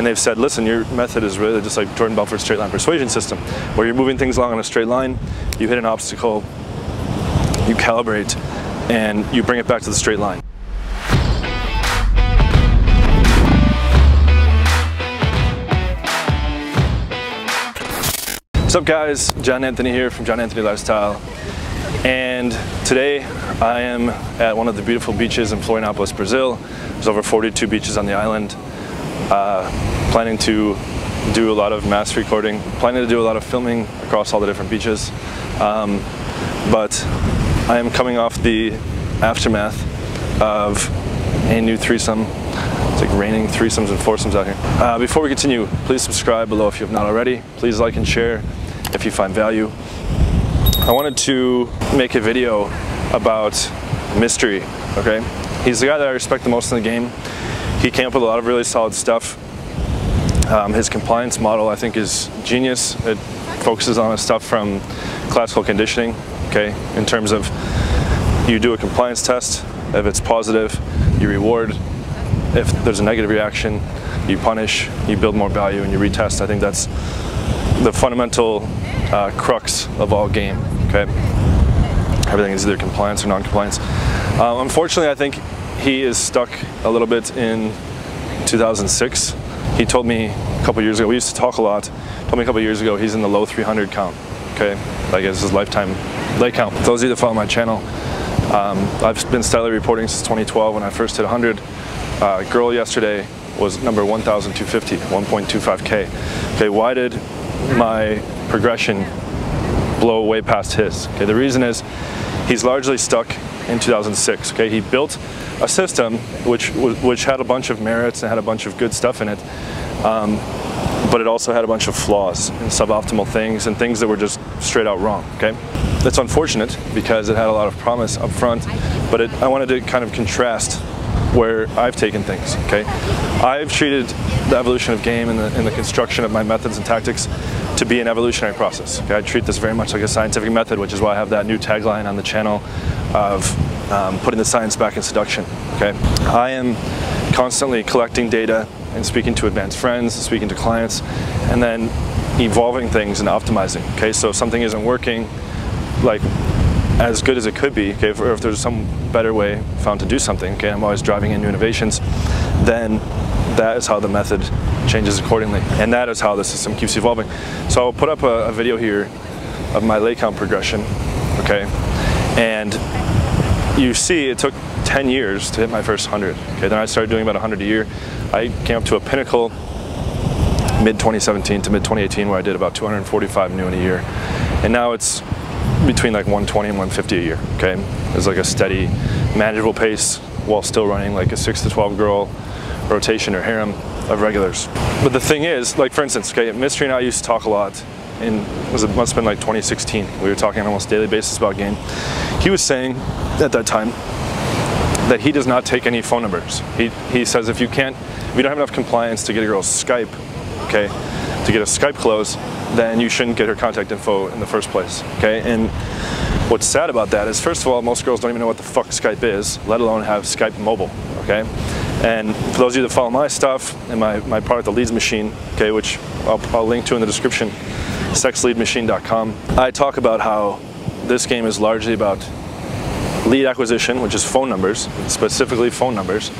and they've said, listen, your method is really just like Jordan Belfort's straight line persuasion system, where you're moving things along on a straight line, you hit an obstacle, you calibrate, and you bring it back to the straight line. What's up guys, John Anthony here from John Anthony Lifestyle. And today I am at one of the beautiful beaches in Florianopolis, Brazil. There's over 42 beaches on the island. Uh, planning to do a lot of mass recording, planning to do a lot of filming across all the different beaches. Um, but I am coming off the aftermath of a new threesome it's like raining threesomes and foursomes out here. Uh, before we continue, please subscribe below if you have not already. Please like and share if you find value. I wanted to make a video about Mystery, okay? He's the guy that I respect the most in the game. He came up with a lot of really solid stuff. Um, his compliance model, I think, is genius. It focuses on stuff from classical conditioning, okay? In terms of you do a compliance test, if it's positive, you reward, if there's a negative reaction, you punish, you build more value, and you retest. I think that's the fundamental uh, crux of all game. Okay, everything is either compliance or non-compliance. Uh, unfortunately, I think he is stuck a little bit in 2006. He told me a couple years ago. We used to talk a lot. Told me a couple years ago he's in the low 300 count. Okay, like it's his lifetime leg count. those of you that follow my channel, um, I've been steadily reporting since 2012 when I first hit 100. Uh, girl yesterday was number 1,250, 1.25k. Okay, why did my progression blow way past his? Okay, the reason is he's largely stuck in 2006. Okay, he built a system which which had a bunch of merits and had a bunch of good stuff in it, um, but it also had a bunch of flaws and suboptimal things and things that were just straight out wrong. Okay, that's unfortunate because it had a lot of promise up front, but it, I wanted to kind of contrast where I've taken things, okay? I've treated the evolution of game and the, and the, construction of my methods and tactics to be an evolutionary process. Okay? I treat this very much like a scientific method, which is why I have that new tagline on the channel of um, putting the science back in seduction. Okay? I am constantly collecting data and speaking to advanced friends, speaking to clients, and then evolving things and optimizing. Okay, so if something isn't working, like as good as it could be, okay, or if there's some better way found to do something, okay, I'm always driving in new innovations, then that is how the method changes accordingly. And that is how the system keeps evolving. So I'll put up a, a video here of my leg count progression, okay, and you see it took 10 years to hit my first 100, okay, then I started doing about 100 a year. I came up to a pinnacle mid 2017 to mid 2018 where I did about 245 new in a year. And now it's between like 120 and 150 a year, okay? It's like a steady, manageable pace while still running like a 6 to 12 girl rotation or harem of regulars. But the thing is, like for instance, okay, Mystery and I used to talk a lot in, was it must have been like 2016. We were talking on almost daily basis about game. He was saying at that time that he does not take any phone numbers. He, he says if you can't, if you don't have enough compliance to get a girl's Skype, okay, to get a Skype close, then you shouldn't get her contact info in the first place, okay? And what's sad about that is, first of all, most girls don't even know what the fuck Skype is, let alone have Skype mobile, okay? And for those of you that follow my stuff and my, my product, the Leads Machine, okay, which I'll, I'll link to in the description, sexleadmachine.com, I talk about how this game is largely about lead acquisition, which is phone numbers, specifically phone numbers,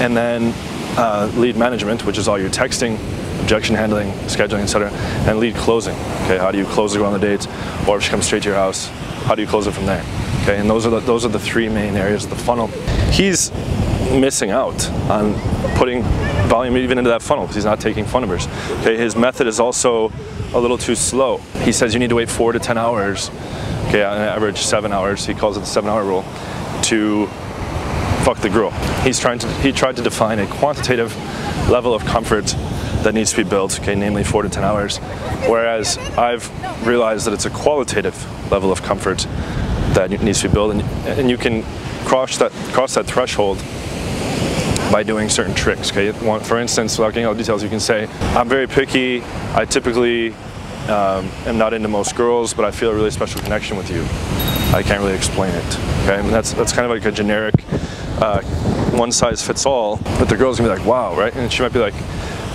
and then uh, lead management, which is all your texting, objection handling, scheduling, etc., and lead closing. Okay, how do you close girl on the dates, or if she comes straight to your house, how do you close it from there? Okay, and those are the, those are the three main areas of the funnel. He's missing out on putting volume even into that funnel because he's not taking phone numbers. Okay, his method is also a little too slow. He says you need to wait four to 10 hours, okay, on average seven hours, he calls it the seven hour rule, to fuck the girl. He's trying to, he tried to define a quantitative level of comfort that needs to be built, okay, namely four to 10 hours. Whereas I've realized that it's a qualitative level of comfort that needs to be built and, and you can cross that, cross that threshold by doing certain tricks, okay? For instance, without getting all the details, you can say, I'm very picky, I typically um, am not into most girls, but I feel a really special connection with you. I can't really explain it, okay? And that's, that's kind of like a generic uh, one size fits all, but the girl's gonna be like, wow, right? And she might be like,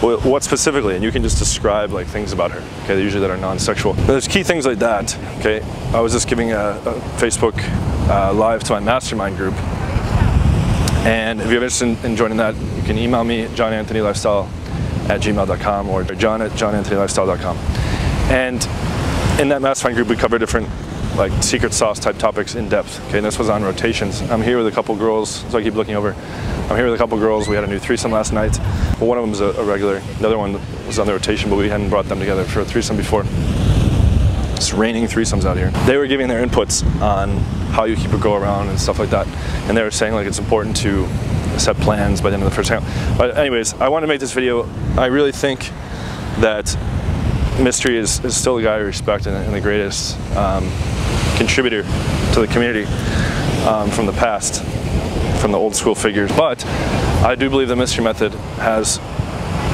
what specifically? And you can just describe like things about her, okay, usually that are non-sexual. There's key things like that, okay? I was just giving a, a Facebook uh, live to my mastermind group. And if you're interested in joining that, you can email me, johnanthonylifestyle at gmail.com or john at johnanthonylifestyle.com. And in that mastermind group, we cover different like secret sauce type topics in depth. Okay, and this was on rotations. I'm here with a couple girls, so I keep looking over. I'm here with a couple girls. We had a new threesome last night. Well, one of them was a, a regular. The other one was on the rotation, but we hadn't brought them together for a threesome before. It's raining threesomes out here. They were giving their inputs on how you keep a go around and stuff like that. And they were saying like it's important to set plans by the end of the first round. But anyways, I want to make this video. I really think that Mystery is, is still the guy I respect and, and the greatest um, contributor to the community um, from the past, from the old school figures. But I do believe the mystery method has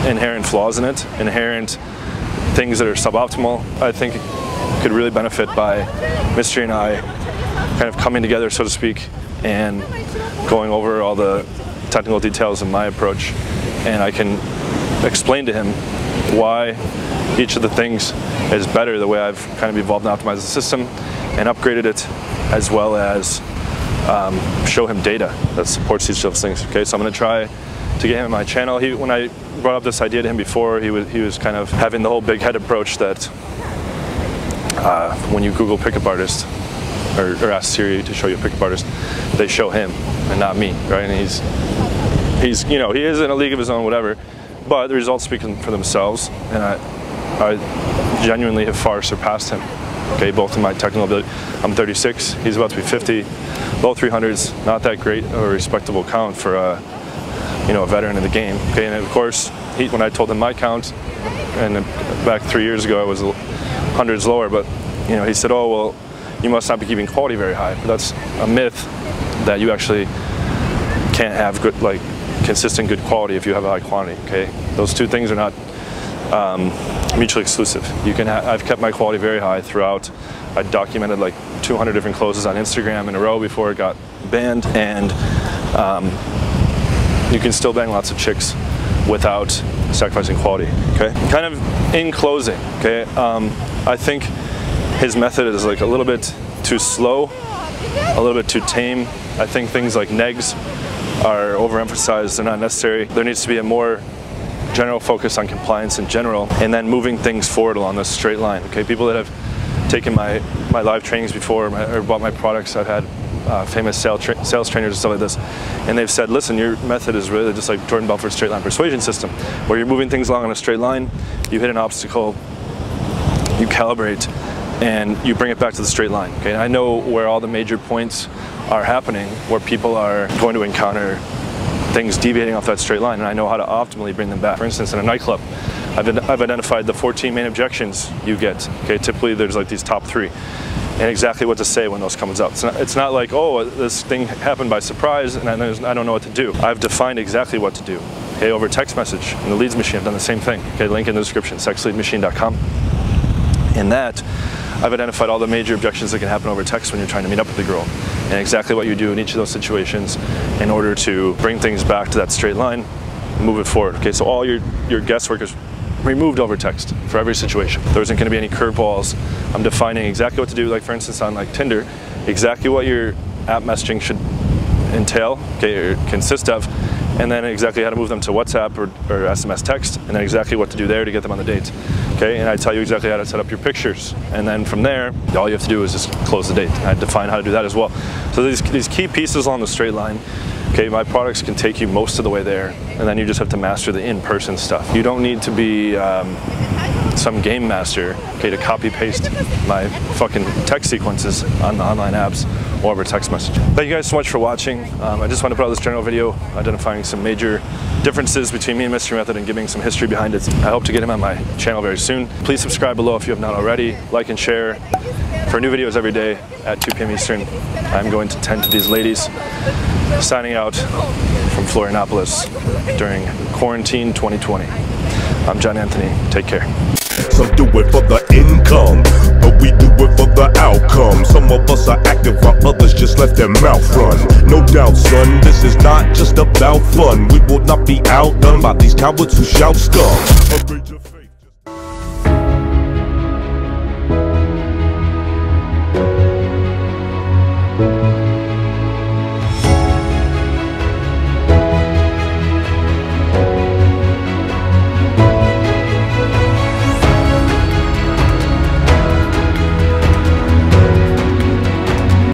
inherent flaws in it, inherent things that are suboptimal. I think could really benefit by mystery and I kind of coming together, so to speak, and going over all the technical details of my approach. And I can explain to him why each of the things is better the way I've kind of evolved and optimized the system and upgraded it as well as um, show him data that supports each of those things. Okay, so I'm going to try to get him on my channel. He, when I brought up this idea to him before, he was, he was kind of having the whole big head approach that uh, when you Google pickup artist or, or, ask Siri to show you a pickup artist, they show him and not me, right? And he's, he's, you know, he is in a league of his own, whatever, but the results speak for themselves, and I, I genuinely have far surpassed him okay, both in my technical ability. I'm 36, he's about to be 50. Low 300s, not that great a respectable count for a, you know, a veteran in the game. Okay, and of course, he, when I told him my count, and back three years ago I was hundreds lower, but you know, he said, oh, well, you must not be keeping quality very high. But that's a myth that you actually can't have good, like, consistent good quality if you have a high quantity, okay? Those two things are not um, mutually exclusive. You can I've kept my quality very high throughout. I documented like 200 different closes on Instagram in a row before it got banned, and um, you can still bang lots of chicks without sacrificing quality. Okay. Kind of in closing. Okay. Um, I think his method is like a little bit too slow, a little bit too tame. I think things like negs are overemphasized. They're not necessary. There needs to be a more general focus on compliance in general, and then moving things forward along this straight line. Okay, people that have taken my, my live trainings before or bought my products, I've had uh, famous sales, tra sales trainers and stuff like this, and they've said, listen, your method is really just like Jordan Belfort's straight line persuasion system, where you're moving things along on a straight line, you hit an obstacle, you calibrate, and you bring it back to the straight line. Okay, I know where all the major points are happening, where people are going to encounter things deviating off that straight line, and I know how to optimally bring them back. For instance, in a nightclub, I've, I've identified the 14 main objections you get. Okay, typically there's like these top three, and exactly what to say when those comes up. It's not, it's not like, oh, this thing happened by surprise, and I don't know what to do. I've defined exactly what to do. Okay, over text message in the leads machine, I've done the same thing. Okay, link in the description, sexleadmachine.com. In that, I've identified all the major objections that can happen over text when you're trying to meet up with a girl and exactly what you do in each of those situations in order to bring things back to that straight line, move it forward. Okay, so all your, your guesswork is removed over text for every situation. There isn't gonna be any curveballs. I'm defining exactly what to do, like for instance on like Tinder, exactly what your app messaging should entail, okay, consist of, and then exactly how to move them to WhatsApp or, or, SMS text, and then exactly what to do there to get them on the date. Okay, and I tell you exactly how to set up your pictures. And then from there, all you have to do is just close the date. I define how to do that as well. So these, these key pieces along the straight line, okay, my products can take you most of the way there, and then you just have to master the in-person stuff. You don't need to be um, some game master, okay, to copy paste my fucking text sequences on the online apps or over text message. Thank you guys so much for watching. Um, I just want to put out this general video identifying some major differences between me and Mystery Method and giving some history behind it. I hope to get him on my channel very soon. Please subscribe below if you have not already. Like and share. For new videos every day at 2 p.m. Eastern, I'm going to tend to these ladies. Signing out from Florianopolis during quarantine 2020. I'm John Anthony. Take care. Some do it for the income, but we do it for the outcome. Some of us are active while others just let their mouth run. No doubt, son, this is not just about fun. We will not be outdone by these cowards who shout scum.